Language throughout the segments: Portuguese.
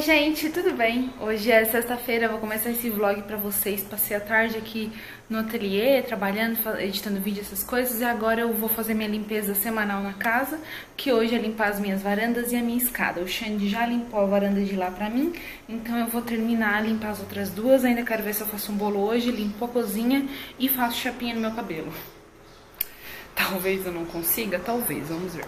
Oi gente, tudo bem? Hoje é sexta-feira, vou começar esse vlog pra vocês. Passei a tarde aqui no ateliê, trabalhando, editando vídeo, essas coisas. E agora eu vou fazer minha limpeza semanal na casa, que hoje é limpar as minhas varandas e a minha escada. O Xande já limpou a varanda de lá pra mim, então eu vou terminar limpar as outras duas. Ainda quero ver se eu faço um bolo hoje, limpo a cozinha e faço chapinha no meu cabelo. Talvez eu não consiga, talvez, vamos ver.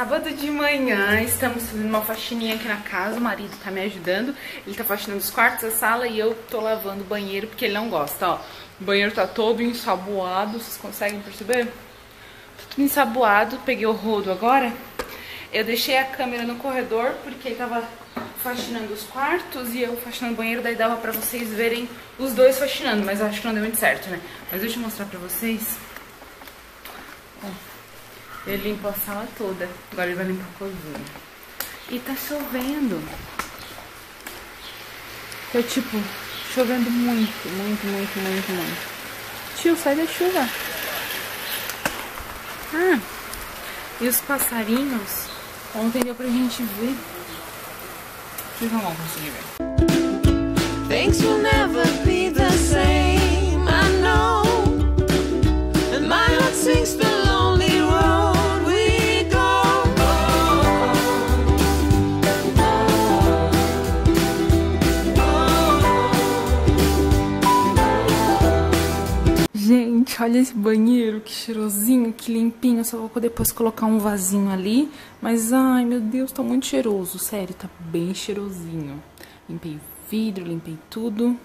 Sábado de manhã, estamos fazendo uma faxininha aqui na casa, o marido tá me ajudando, ele tá faxinando os quartos, a sala e eu tô lavando o banheiro porque ele não gosta, ó. O banheiro tá todo ensaboado, vocês conseguem perceber? Tá tudo ensaboado, peguei o rodo agora. Eu deixei a câmera no corredor porque ele tava faxinando os quartos e eu faxinando o banheiro, daí dava pra vocês verem os dois faxinando, mas acho que não deu muito certo, né? Mas deixa eu mostrar pra vocês. Ó. Ele limpou a sala toda. Agora ele vai limpar a cozinha. E tá chovendo. Tá tipo, chovendo muito, muito, muito, muito, muito. Tio, sai da chuva. Ah, e os passarinhos, ontem deu pra gente ver. Vocês não vão conseguir ver. Things will never olha esse banheiro, que cheirosinho, que limpinho. Só vou depois colocar um vasinho ali. Mas, ai, meu Deus, tá muito cheiroso. Sério, tá bem cheirosinho. Limpei vidro, limpei tudo.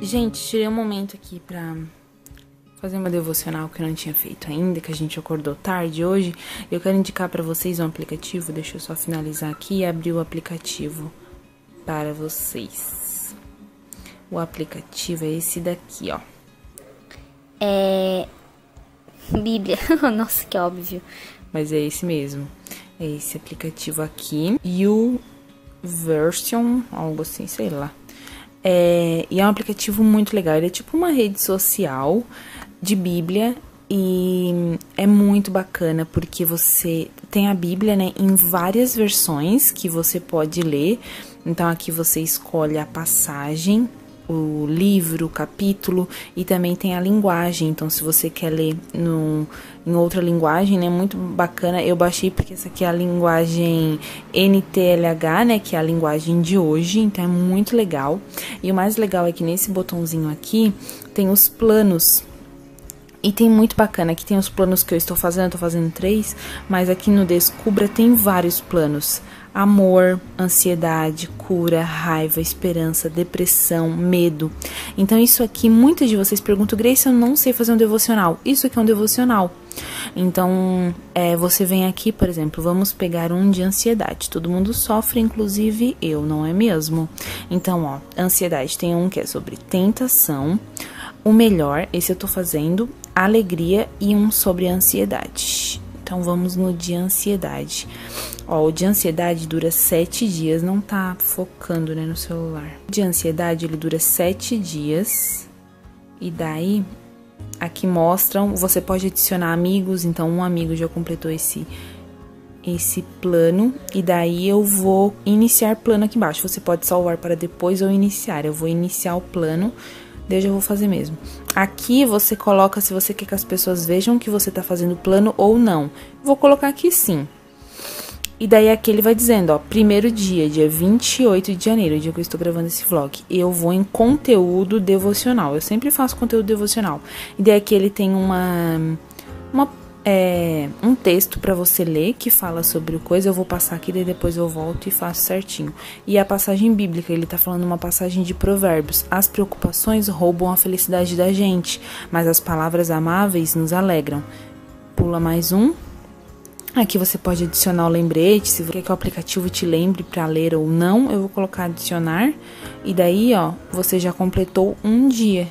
Gente, tirei um momento aqui pra fazer uma devocional que eu não tinha feito ainda, que a gente acordou tarde hoje. Eu quero indicar para vocês um aplicativo, deixa eu só finalizar aqui e abrir o aplicativo para vocês. O aplicativo é esse daqui, ó. É. Bíblia. Nossa, que óbvio. Mas é esse mesmo. É esse aplicativo aqui. E o Version, algo assim, sei lá. É, e é um aplicativo muito legal. Ele é tipo uma rede social de Bíblia e é muito bacana porque você tem a Bíblia né, em várias versões que você pode ler. Então aqui você escolhe a passagem o livro, o capítulo e também tem a linguagem. Então, se você quer ler no, em outra linguagem, né, muito bacana. Eu baixei porque essa aqui é a linguagem NTLH, né, que é a linguagem de hoje, então é muito legal. E o mais legal é que nesse botãozinho aqui tem os planos. E tem muito bacana, aqui tem os planos que eu estou fazendo, eu tô fazendo três, mas aqui no Descubra tem vários planos amor, ansiedade, cura, raiva, esperança, depressão, medo. Então, isso aqui, muitas de vocês perguntam, Grace, eu não sei fazer um devocional. Isso aqui é um devocional. Então, é, você vem aqui, por exemplo, vamos pegar um de ansiedade. Todo mundo sofre, inclusive eu, não é mesmo? Então, ó, ansiedade tem um que é sobre tentação, o melhor, esse eu tô fazendo, alegria e um sobre ansiedade. Então, vamos no de ansiedade. Ó, o de ansiedade dura sete dias, não tá focando, né, no celular. O de ansiedade, ele dura sete dias. E daí, aqui mostram, você pode adicionar amigos, então um amigo já completou esse esse plano e daí eu vou iniciar plano aqui embaixo. Você pode salvar para depois ou iniciar. Eu vou iniciar o plano, daí eu vou fazer mesmo. Aqui você coloca se você quer que as pessoas vejam que você está fazendo plano ou não. Vou colocar aqui sim. E daí aqui ele vai dizendo, ó, primeiro dia, dia 28 de janeiro, dia que eu estou gravando esse vlog, eu vou em conteúdo devocional. Eu sempre faço conteúdo devocional. E daí aqui ele tem uma uma é, um texto para você ler que fala sobre o coisa. Eu vou passar aqui, daí depois eu volto e faço certinho. E a passagem bíblica, ele tá falando uma passagem de Provérbios. As preocupações roubam a felicidade da gente, mas as palavras amáveis nos alegram. Pula mais um. Aqui você pode adicionar o lembrete, se você quer que o aplicativo te lembre para ler ou não, eu vou colocar adicionar. E daí, ó, você já completou um dia.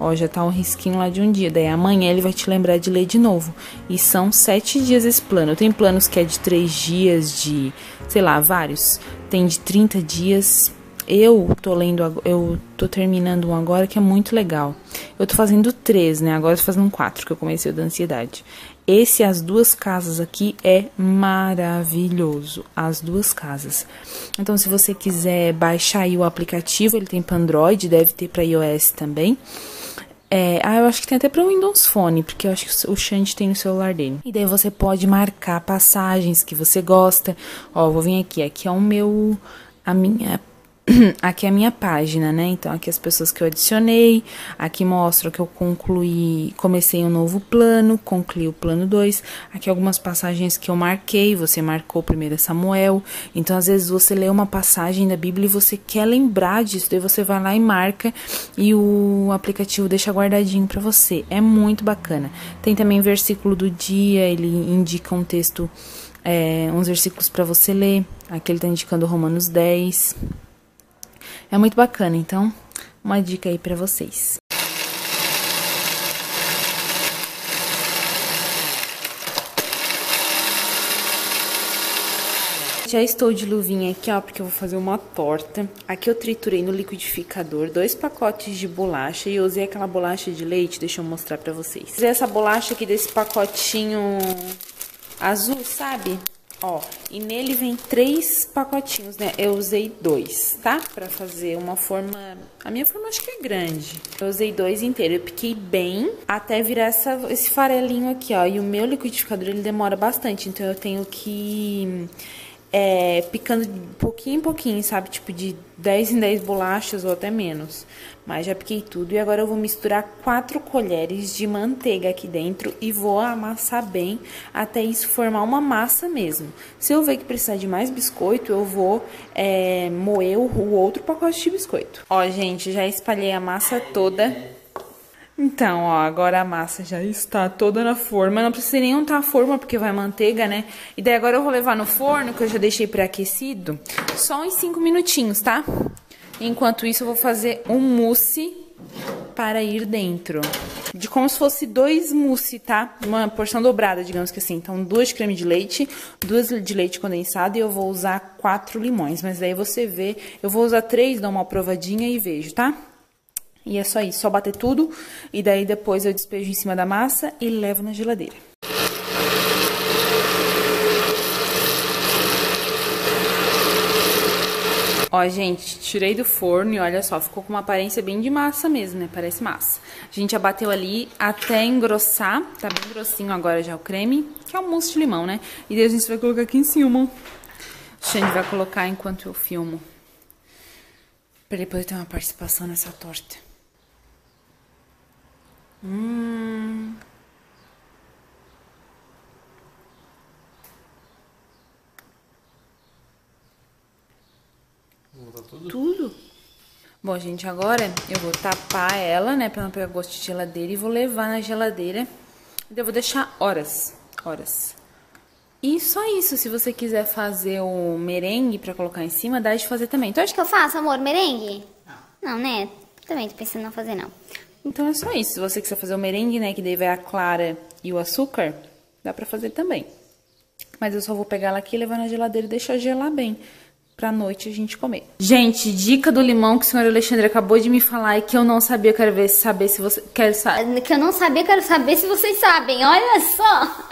Ó, já tá um risquinho lá de um dia. Daí amanhã ele vai te lembrar de ler de novo. E são sete dias esse plano. Tem planos que é de três dias, de, sei lá, vários. Tem de 30 dias. Eu tô lendo, eu tô terminando um agora que é muito legal. Eu tô fazendo três, né? Agora eu tô fazendo quatro, que eu comecei o da ansiedade. Esse As Duas Casas aqui é maravilhoso. As Duas Casas. Então, se você quiser baixar aí o aplicativo, ele tem para Android, deve ter para iOS também. É, ah, eu acho que tem até para o Windows Phone, porque eu acho que o Xande tem no celular dele. E daí você pode marcar passagens que você gosta. Ó, vou vir aqui. Aqui é o meu, a minha aqui é a minha página, né? Então, aqui as pessoas que eu adicionei, aqui mostra que eu concluí, comecei um novo plano, concluí o plano 2, aqui algumas passagens que eu marquei, você marcou primeiro Samuel, então às vezes você lê uma passagem da Bíblia e você quer lembrar disso, daí você vai lá e marca e o aplicativo deixa guardadinho para você, é muito bacana. Tem também versículo do dia, ele indica um texto, é, uns versículos para você ler, aqui ele tá indicando Romanos 10, é muito bacana, então, uma dica aí para vocês. Já estou de luvinha aqui, ó, porque eu vou fazer uma torta. Aqui eu triturei no liquidificador dois pacotes de bolacha e usei aquela bolacha de leite, deixa eu mostrar pra vocês. Usei essa bolacha aqui desse pacotinho azul, sabe? Ó, e nele vem três pacotinhos, né? Eu usei dois, tá? Pra fazer uma forma... A minha forma acho que é grande. Eu usei dois inteiros. Eu piquei bem até virar essa, esse farelinho aqui, ó. E o meu liquidificador, ele demora bastante. Então, eu tenho que é, picando pouquinho em pouquinho, sabe? Tipo de 10 em 10 bolachas ou até menos. Mas já piquei tudo e agora eu vou misturar 4 colheres de manteiga aqui dentro e vou amassar bem até isso formar uma massa mesmo. Se eu ver que precisar de mais biscoito, eu vou é, moer o outro pacote de biscoito. Ó, gente, já espalhei a massa toda então, ó, agora a massa já está toda na forma. Não precisa nem untar a forma, porque vai manteiga, né? E daí agora eu vou levar no forno, que eu já deixei pré-aquecido, só uns 5 minutinhos, tá? Enquanto isso, eu vou fazer um mousse para ir dentro. De como se fosse dois mousse, tá? Uma porção dobrada, digamos que assim. Então, duas creme de leite, duas de leite condensado e eu vou usar quatro limões. Mas daí você vê, eu vou usar três, dá uma provadinha e vejo, tá? E é só isso, só bater tudo e daí depois eu despejo em cima da massa e levo na geladeira. Ó, gente, tirei do forno e olha só, ficou com uma aparência bem de massa mesmo, né? Parece massa. A gente abateu ali até engrossar, tá bem grossinho agora já o creme, que é o mousse de limão, né? E daí a gente vai colocar aqui em cima. O Xande vai colocar enquanto eu filmo. Pra depois ter uma participação nessa torta. Hum. tudo? Tudo. Bom, gente, agora eu vou tapar ela, né, pra não pegar gosto de geladeira e vou levar na geladeira. Eu vou deixar horas, horas. E só isso, se você quiser fazer o merengue pra colocar em cima, dá de fazer também. Então, acho que eu faço, amor, merengue? Não. Não, né? Também tô pensando em não fazer, não. Então é só isso. Se você quiser fazer o merengue, né, que daí vai a clara e o açúcar, dá pra fazer também. Mas eu só vou pegar ela aqui, levar na geladeira e deixar gelar bem. Pra noite a gente comer. Gente, dica do limão que o senhor Alexandre acabou de me falar e que eu não sabia, eu quero ver, saber se você... Quero saber. Que eu não sabia, quero saber se vocês sabem, olha só!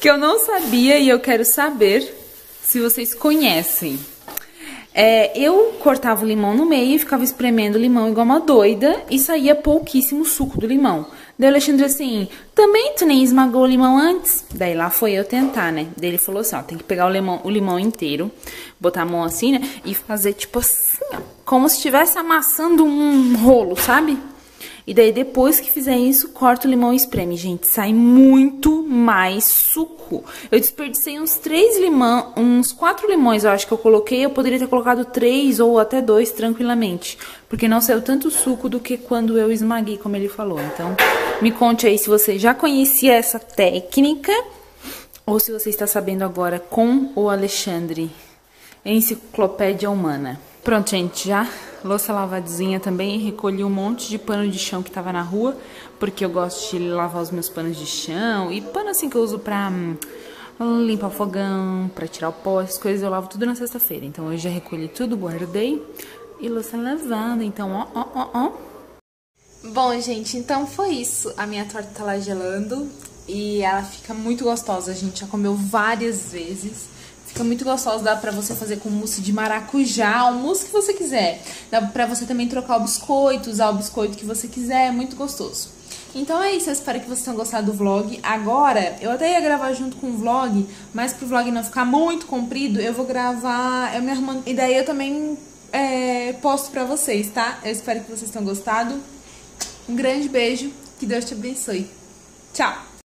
Que eu não sabia e eu quero saber se vocês conhecem. É, eu cortava o limão no meio e ficava espremendo o limão igual uma doida e saía pouquíssimo suco do limão. Daí o Alexandre assim, também tu nem esmagou o limão antes? Daí lá foi eu tentar, né? Daí ele falou assim, ó, tem que pegar o limão, o limão inteiro, botar a mão assim, né? E fazer tipo assim, ó, como se estivesse amassando um rolo, sabe? E daí, depois que fizer isso, corta o limão e espreme. Gente, sai muito mais suco. Eu desperdicei uns três limão, uns quatro limões, eu acho que eu coloquei. Eu poderia ter colocado três ou até dois tranquilamente. Porque não saiu tanto suco do que quando eu esmaguei, como ele falou. Então, me conte aí se você já conhecia essa técnica ou se você está sabendo agora com o Alexandre. Enciclopédia Humana. Pronto, gente, já louça lavadinha também. Recolhi um monte de pano de chão que tava na rua, porque eu gosto de lavar os meus panos de chão. E pano assim que eu uso pra hum, limpar o fogão, pra tirar o pó, essas coisas eu lavo tudo na sexta-feira. Então hoje já recolhi tudo, guardei. E louça lavando, então ó, ó, ó, ó. Bom, gente, então foi isso. A minha torta tá lá gelando e ela fica muito gostosa. A gente já comeu várias vezes. Fica muito gostoso, dá pra você fazer com mousse de maracujá, o mousse que você quiser. Dá pra você também trocar o biscoito, usar o biscoito que você quiser, é muito gostoso. Então é isso, eu espero que vocês tenham gostado do vlog. Agora, eu até ia gravar junto com o vlog, mas pro vlog não ficar muito comprido, eu vou gravar eu me arrumando. E daí eu também é, posto pra vocês, tá? Eu espero que vocês tenham gostado. Um grande beijo, que Deus te abençoe. Tchau!